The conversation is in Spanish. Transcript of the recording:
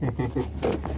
Gracias.